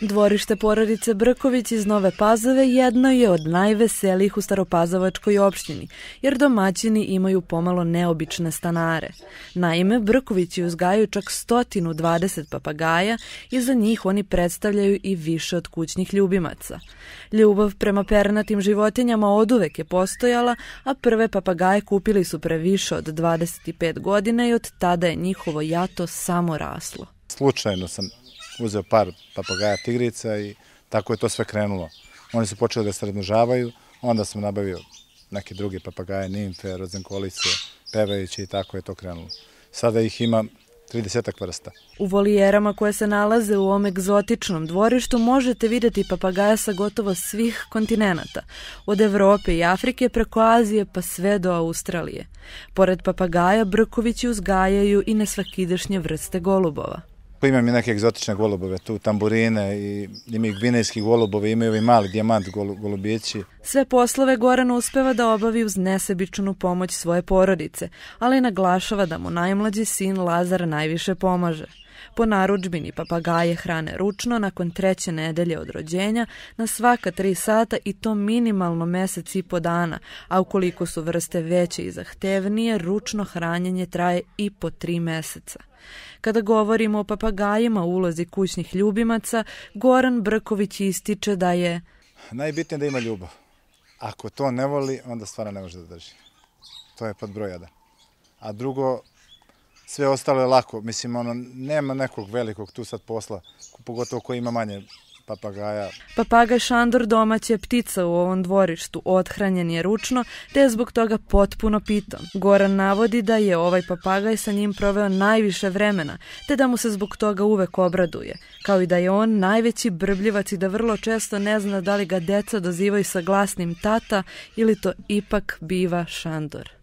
Dvorište porodice Brković iz Nove Pazove jedno je od najveselijih u Staropazavačkoj opštini, jer domaćini imaju pomalo neobične stanare. Naime, Brkovići uzgajaju čak 120 papagaja i za njih oni predstavljaju i više od kućnih ljubimaca. Ljubav prema pernatim životinjama oduvek je postojala, a prve papagaje kupili su pre više od 25 godina i od tada je njihovo jato samo raslo. Slučajno sam uzeo par papagaja tigrica i tako je to sve krenulo. Oni su počeli da se razmnožavaju, onda sam nabavio neke druge papagaje, nimfe, rozenkolice, pevajuće i tako je to krenulo. Sada ih ima 30 vrsta. U volijerama koje se nalaze u ovom egzotičnom dvorištu možete videti papagaja sa gotovo svih kontinenta, od Evrope i Afrike preko Azije pa sve do Australije. Pored papagaja Brkovići uzgajaju i nesvakidašnje vrste golubova. Imam i neke egzotične golubove, tu tamburine i ima i gvinejski golubove, imaju i mali dijamant golubići. Sve poslove Goran uspeva da obavi uz nesebičnu pomoć svoje porodice, ali naglašava da mu najmlađi sin Lazar najviše pomaže. Po naručbini papagaje hrane ručno nakon treće nedelje od rođenja na svaka tri sata i to minimalno mesec i po dana, a ukoliko su vrste veće i zahtevnije, ručno hranjenje traje i po tri meseca. Kada govorimo o papagajima u ulozi kućnih ljubimaca, Goran Brković ističe da je Najbitnije da ima ljubav. Ako to ne voli, onda stvarno ne može da drži. To je pod broj jedan. A drugo, sve ostalo je lako. Mislim, ono, nema nekog velikog tu sad posla, pogotovo ko ima manje papagaja. Papagaj Šandor domaća je ptica u ovom dvorištu, othranjen je ručno, te je zbog toga potpuno pitom. Goran navodi da je ovaj papagaj sa njim proveo najviše vremena, te da mu se zbog toga uvek obraduje, kao i da je on najveći brbljivac i da vrlo često ne zna da li ga deca dozivaju sa glasnim tata ili to ipak biva Šandor.